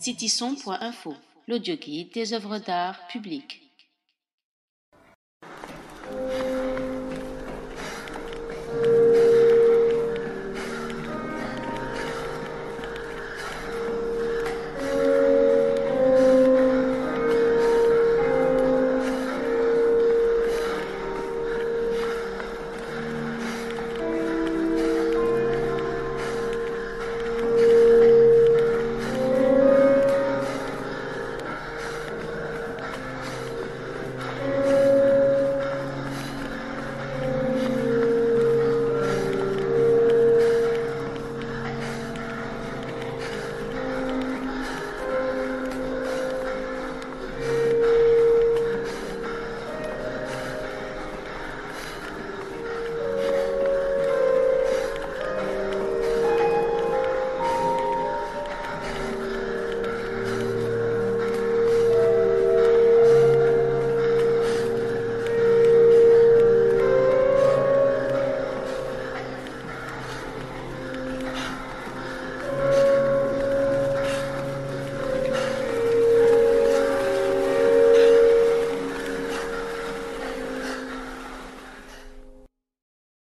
citisson.info, l'audioguide des œuvres d'art publiques.